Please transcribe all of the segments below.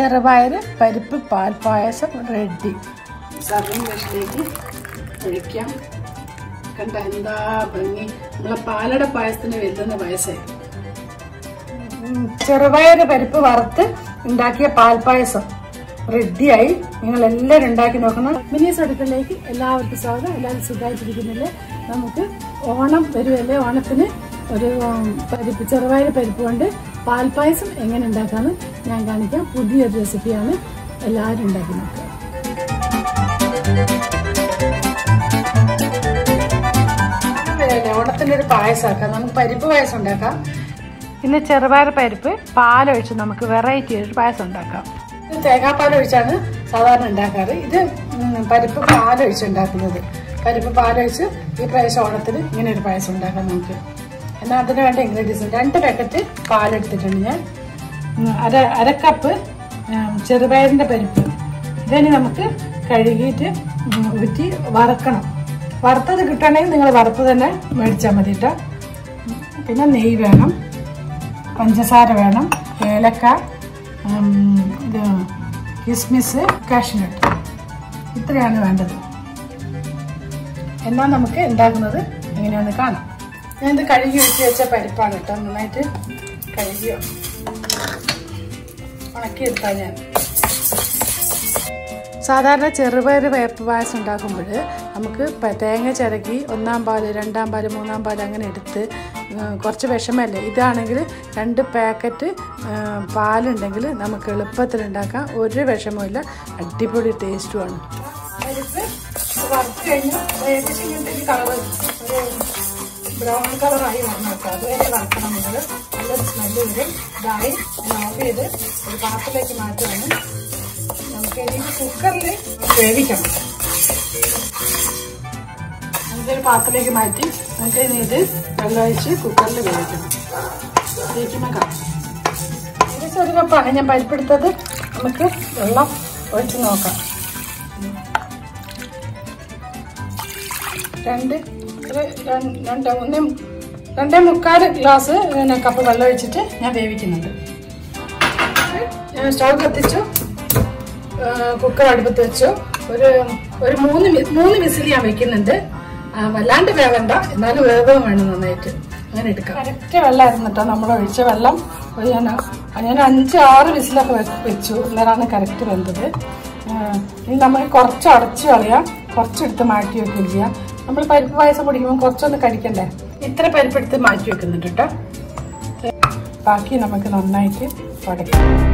ചെറുപയർ പരിപ്പ് പാൽ പായസം റെഡി. സർവിങ് ഡിഷിലേക്ക് ഒഴിക്കാം. കണ്ട എന്താ ഭംഗി. നമ്മളെ പാലട പായസത്തിന് വെല്ലുന്ന പായസമായി ചെറുപയർ പരിപ്പ് വറുത്ത് ഉണ്ടാക്കിയ പാൽപ്പായസം റെഡിയായി. നിങ്ങൾ എല്ലാവരും ഉണ്ടാക്കി നോക്കണം. മിനിസ് അടുക്കളയിലേക്ക് എല്ലാവർക്കും സ്വാഗതം. എല്ലാവരും സുഖമായിട്ടിരിക്കുന്നില്ലേ? നമുക്ക് ഓണം വരുമല്ലേ? ഓണത്തിന് ഒരു പരിപ്പ് ചെറുപയർ പരിപ്പ് കൊണ്ട് പാൽപ്പായസം എങ്ങനെ ഉണ്ടാക്കാമെന്ന് ഞാൻ കാണിക്കാം. പുതിയൊരു റെസിപ്പിയാണ് എല്ലാവരും ഉണ്ടാക്കി നോക്കുക. ഓണത്തിന്റെ ഒരു പായസമാക്കാം നമുക്ക് പരിപ്പ് പായസം ഉണ്ടാക്കാം. ഇന്ന് ചെറുപയർ പരിപ്പ് പാലൊഴിച്ച് നമുക്ക് വെറൈറ്റി ഒരു പായസം ഉണ്ടാക്കാം. ഇത് തേങ്ങാപ്പാൽ ഒഴിച്ചാണ് സാധാരണ ഉണ്ടാക്കാറ്. ഇത് പരിപ്പ് പാലൊഴിച്ച് ഉണ്ടാക്കുന്നത്. പരിപ്പ് പാലൊഴിച്ച് ഈ പ്രാവശ്യം ഓണത്തിന് ഇങ്ങനെ ഒരു പായസം ഉണ്ടാക്കാം നമുക്ക് എന്നാൽ അതിന് വേണ്ട ഇൻഗ്രീഡിയൻസ് രണ്ട് പാക്കറ്റ് പാലെടുത്തിട്ടുണ്ട് ഞാൻ. അര അരക്കപ്പ് ചെറുപയറിന്റെ പരിപ്പ്. ഇതിന് നമുക്ക് കഴുകിയിട്ട് ഊറ്റി വറക്കണം. വറുത്തത് കിട്ടണമെങ്കിൽ നിങ്ങൾ വറുത്ത് തന്നെ മേടിച്ചാൽ മതി കേട്ടോ പിന്നെ നെയ്യ് വേണം. പഞ്ചസാര വേണം. ഏലക്ക ഇത് കിസ്മിസ് കാഷ്നട്ട്. ഇത്രയാണ് വേണ്ടത്. എന്നാൽ നമുക്ക് ഉണ്ടാക്കുന്നത് എങ്ങനെയാണെന്ന് കാണാം. ഞാൻ ഇത് കഴുകി വെച്ച് വെച്ച പരിപ്പാണ് കേട്ടോ. നന്നായിട്ട് കഴുകി ഉണക്കിയെടുത്താൽ ഞാൻ. സാധാരണ ചെറുപയർ വേപ്പ് പായസം ഉണ്ടാക്കുമ്പോൾ നമുക്ക് തേങ്ങ ചിരകി ഒന്നാം പാൽ രണ്ടാം പാൽ മൂന്നാം പാൽ അങ്ങനെ എടുത്ത് കുറച്ച് വിഷമല്ലേ? ഇതാണെങ്കിൽ രണ്ട് പാക്കറ്റ് പാലുണ്ടെങ്കിൽ നമുക്ക് എളുപ്പത്തിൽ ഉണ്ടാക്കാം. ഒരു വിഷമവും അടിപൊളി ടേസ്റ്റുമാണ്. പരിപ്പ് വറുത്ത് കഴിഞ്ഞ്. ഏകദേശം ഇങ്ങനത്തെ കളർ ബ്രൗൺ കളറായി വരണം കേട്ടോ അതുവരെ വറുക്കണം നിങ്ങൾ. നല്ലൊരു സ്മെല്ല് വരും. ഇതായി. ഓഫ് ചെയ്ത് ഒരു പാത്രത്തിലേക്ക് മാറ്റുകയാണ്. നമുക്ക് ഇനി കുക്കറിൽ വേവിക്കണം നമുക്കൊരു പാത്രത്തിലേക്ക് മാറ്റി നമുക്ക് ഇനി ഇത് വെള്ളമൊഴിച്ച് കുക്കറിൽ വേവിക്കണം. വേവിക്കുമ്പോൾ കാണാം ഏകദേശം ഒരു കപ്പാണ് ഞാൻ പരിപ്പെടുത്തത്. നമുക്ക് വെള്ളം ഒഴിച്ച് നോക്കാം. രണ്ട് ഒരു രണ്ട് ഒന്നേ രണ്ടേ മുക്കാൽ ഗ്ലാസ് പിന്നെ കപ്പ് വെള്ളം ഒഴിച്ചിട്ട് ഞാൻ വേവിക്കുന്നുണ്ട്. ഞാൻ സ്റ്റവ് കത്തിച്ചു. കുക്കർ അടുപ്പത്ത് വെച്ചു. ഒരു ഒരു മൂന്ന് മൂന്ന് വിസിൽ ഞാൻ വെക്കുന്നുണ്ട്. വല്ലാണ്ട് വേവണ്ട. എന്നാലും വേവവും വേണം നന്നായിട്ട്. അങ്ങനെ എടുക്കാം. കറക്റ്റ് വെള്ളമായിരുന്നു കേട്ടോ നമ്മൾ ഒഴിച്ച വെള്ളം. ഞാൻ ഞാൻ അഞ്ച് ആറ് വിസിലൊക്കെ വെച്ചു. എന്നാലാണ് കറക്റ്റ് വെന്തത്. ഇനി നമ്മൾ കുറച്ച് അടച്ചു കളയാം. കുറച്ചെടുത്ത് മാറ്റി വെക്കുകയും ചെയ്യാം. നമ്മൾ പരിപ്പ് പായസം കുടിക്കുമ്പോൾ കുറച്ചൊന്ന് കഴിക്കണ്ടേ? ഇത്ര പരിപ്പെടുത്ത് മാറ്റി വെക്കുന്നുണ്ട് കേട്ടോ. ബാക്കി നമുക്ക് നന്നായിട്ട് ഉടയ്ക്കാം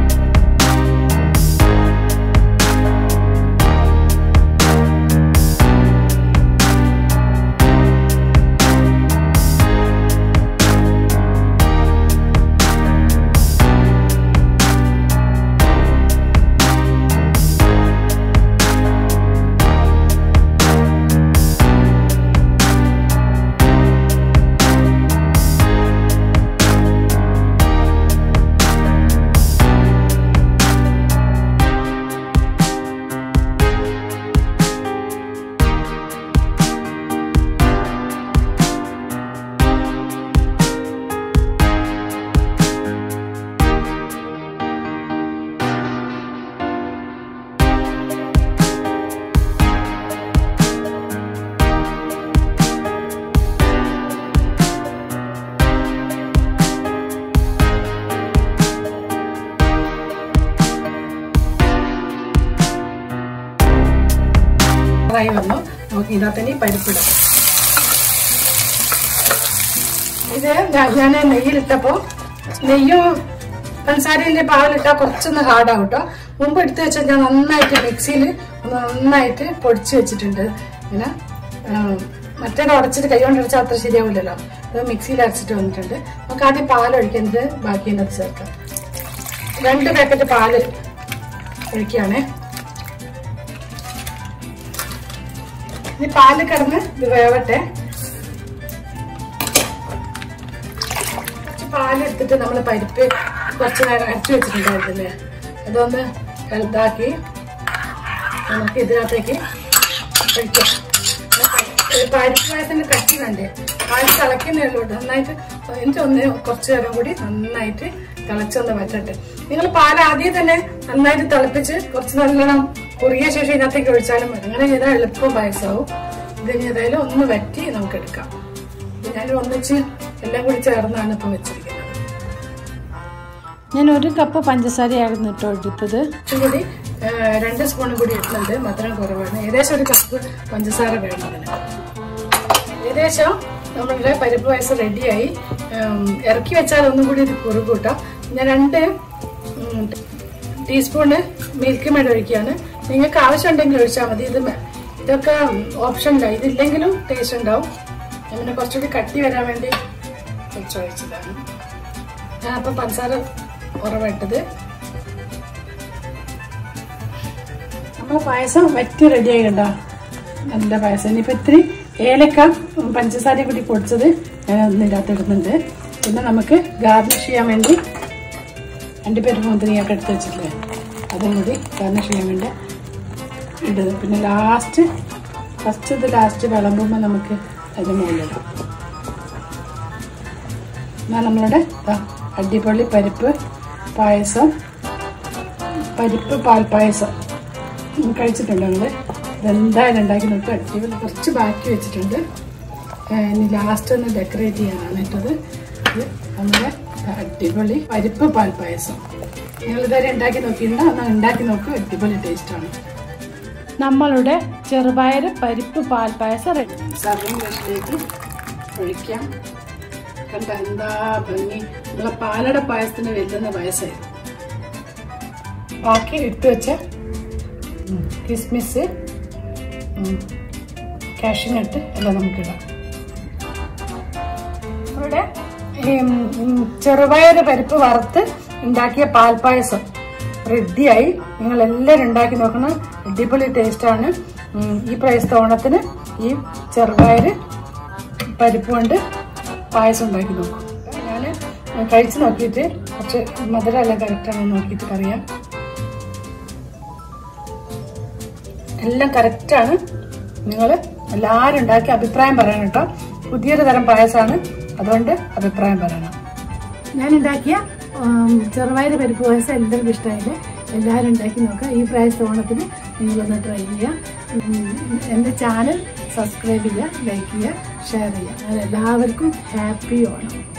നമുക്ക് തന്നെ പരിപ്പിടാം ഇത് ഞാൻ നെയ്യിലിട്ടപ്പോ നെയ്യും പഞ്ചസാരേന്റെ പാലിട്ടാൽ കുറച്ചൊന്ന് ഹാർഡാവും കേട്ടോ. മുമ്പ് എടുത്തു വെച്ചാൽ ഞാൻ നന്നായിട്ട് മിക്സിയിൽ ഒന്ന് നന്നായിട്ട് പൊടിച്ചു വെച്ചിട്ടുണ്ട്. ഇങ്ങനെ മറ്റേ ഉടച്ചിട്ട് കൈ കൊണ്ട് അടച്ചാൽ അത്ര ശരിയാവില്ലല്ലോ. അത് മിക്സിയിൽ അരച്ചിട്ട് വന്നിട്ടുണ്ട്. നമുക്ക് ആദ്യം പാലൊഴിക്കുന്നത് ബാക്കി എന്നത് ചേർക്കാം. രണ്ട് പാക്കറ്റ് പാൽ ഒഴിക്കുകയാണേ. ഇനി പാൽ കടന്ന് ഇത് വേവട്ടെ പാലെടുത്തിട്ട് നമ്മൾ പരിപ്പ് കുറച്ച് നേരം അരച്ചു വെച്ചിട്ടുണ്ടായിരുന്നില്ലേ അതൊന്ന് ഇതാക്കി നമുക്ക് ഇതിനകത്തേക്ക് ഒഴിക്കാം. കട്ടി വേണ്ടേ? പാൽ തിളക്കുന്നേ ഉള്ളൂ നന്നായിട്ട് എനിക്ക് ഒന്ന് കുറച്ച് നേരം കൂടി നന്നായിട്ട് തിളച്ചൊന്ന് വറ്റട്ടെ നിങ്ങൾ പാൽ ആദ്യം തന്നെ നന്നായിട്ട് തിളപ്പിച്ച് കുറച്ച് നല്ലോണം കുറിയ ശേഷം ഇതിനകത്തേക്ക് ഒഴിച്ചാലും മതി. അങ്ങനെ ചെയ്താൽ എളുപ്പം പായസമാവും ഇതിന് ഏതായാലും ഒന്ന് വറ്റി നമുക്ക് എടുക്കാം. ഞാൻ ഒന്നിച്ച് എല്ലാം കൂടി ചേർന്നാണ് ഇപ്പം വെച്ചിരിക്കുന്നത്. ഞാൻ ഒരു കപ്പ് പഞ്ചസാരയായിരുന്നു കേട്ടോ എടുത്തത്. കൂടി രണ്ട് സ്പൂണും കൂടി ഇടുന്നുണ്ട് മധുരം കുറവാണ്. ഏകദേശം ഒരു കപ്പ് പഞ്ചസാര വേണം ഏകദേശം നമ്മളുടെ പരിപ്പ് പായസം റെഡിയായി. ഇറക്കി വെച്ചാൽ ഒന്നും കൂടി ഇത് കുറുകൂട്ടാം ഞാൻ രണ്ട് ടീസ്പൂണ് മിൽക്ക് മേഡ് ഒഴിക്കുകയാണ് നിങ്ങൾക്ക് ആവശ്യമുണ്ടെങ്കിൽ ഒഴിച്ചാൽ മതി. ഇത് ഇതൊക്കെ ഓപ്ഷനിലാണ് ഇതില്ലെങ്കിലും ടേസ്റ്റ് ഉണ്ടാവും. ഞാൻ പിന്നെ കുറച്ചുകൂടി കട്ടി വരാൻ വേണ്ടി ഒഴിച്ചതാണ് ഞാൻ അപ്പം പഞ്ചസാര കുറവിട്ടത് നമ്മൾ പായസം വറ്റി റെഡിയായി കണ്ടോ? നല്ല പായസം. ഇനിയിപ്പോൾ ഇത്തിരി ഏലക്ക പഞ്ചസാര കൂടി പൊടിച്ചത് ഞാൻ ഒന്നിനകത്ത് ഇടുന്നുണ്ട്. പിന്നെ നമുക്ക് ഗാർണിഷ് ചെയ്യാൻ വേണ്ടി അണ്ടിപ്പരിപ്പ് മുന്തിരിയൊക്കെ എടുത്ത് വെച്ചിട്ടില്ലേ? അതും കൂടി ഗാർണിഷ് ചെയ്യാൻ വേണ്ടി ഇടുന്നത് പിന്നെ ലാസ്റ്റ് ഫസ്റ്റ് ഇത് ലാസ്റ്റ് വിളമ്പുമ്പോൾ നമുക്ക് അതിന് മുകളിലിടാം എന്നാൽ നമ്മളുടെ അടിപൊളി പരിപ്പ് പായസം. പരിപ്പ് പാൽപ്പായസം കഴിച്ചിട്ടുണ്ട് നമ്മൾ ഇതെന്തായാലും ഉണ്ടാക്കി നോക്കുക അടിപൊളി. കുറച്ച് ബാക്കി വെച്ചിട്ടുണ്ട്. ഇനി ലാസ്റ്റ് ഒന്ന് ഡെക്കറേറ്റ് ചെയ്യാനാണ് ഇട്ടത്. ഇത് നമ്മുടെ അടിപൊളി പരിപ്പ് പാൽപ്പായസം പായസം. നിങ്ങൾ ഇതുവരെ ഉണ്ടാക്കി നോക്കിയിട്ടുണ്ടോ? എന്നാൽ ഉണ്ടാക്കി നോക്കുക അടിപൊളി ടേസ്റ്റാണ് നമ്മളുടെ ചെറുപയർ പരിപ്പ് പാൽ പായസം റെഡി സർവിങ് ഡിഷിലേക്ക് ഒഴിക്കാം. കണ്ട എന്താ ഭംഗി? നമ്മളെ പാലട പായസത്തിന് വെല്ലുന്ന പായസമായി ഓക്കെ ഇട്ട് വെച്ച കിസ്മിസ് കാഷ്യൂനട്ട് എല്ലാം നമുക്കിടാം ഇവിടെ ഈ, ചെറുപയർ പരിപ്പ് വറുത്ത് ഉണ്ടാക്കിയ പാൽപ്പായസം റെഡിയായി നിങ്ങൾ എല്ലാവരും ഉണ്ടാക്കി നോക്കണം. അടിപൊളി ടേസ്റ്റാണ്. ഈ പ്രൈസ് ഈ ചെറുപയർ പരിപ്പ് കൊണ്ട് പായസം ഉണ്ടാക്കി നോക്കും. ഞാൻ കഴിച്ച് നോക്കിയിട്ട് കുറച്ച് മധുരം എല്ലാം കറക്റ്റാണോ നോക്കിയിട്ട് പറയാം. എല്ലാം കറക്റ്റാണ് നിങ്ങൾ എല്ലാവരും ഉണ്ടാക്കി അഭിപ്രായം പറയണം കേട്ടോ. പുതിയൊരു തരം പായസമാണ്. അതുകൊണ്ട് അഭിപ്രായം പറയണം. ഞാൻ ഉണ്ടാക്കിയ ചെറുപയർ പരിപ്പ് പായസം എല്ലാവർക്കും ഇഷ്ടമായില്ലേ എല്ലാവരും ഉണ്ടാക്കി നോക്കുക. ഈ പ്രായസ ഓണത്തിന് നിങ്ങളൊന്ന് ട്രൈ ചെയ്യുക. എന്റെ ചാനൽ സബ്സ്ക്രൈബ് ചെയ്യുക ലൈക്ക് ചെയ്യുക ഷെയർ ചെയ്യുക. അതെല്ലാവർക്കും ഹാപ്പി ഓണം.